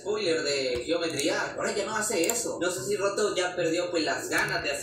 spoiler de geometría, ahora ya no hace eso. No sé si Roto ya perdió pues las ganas de hacer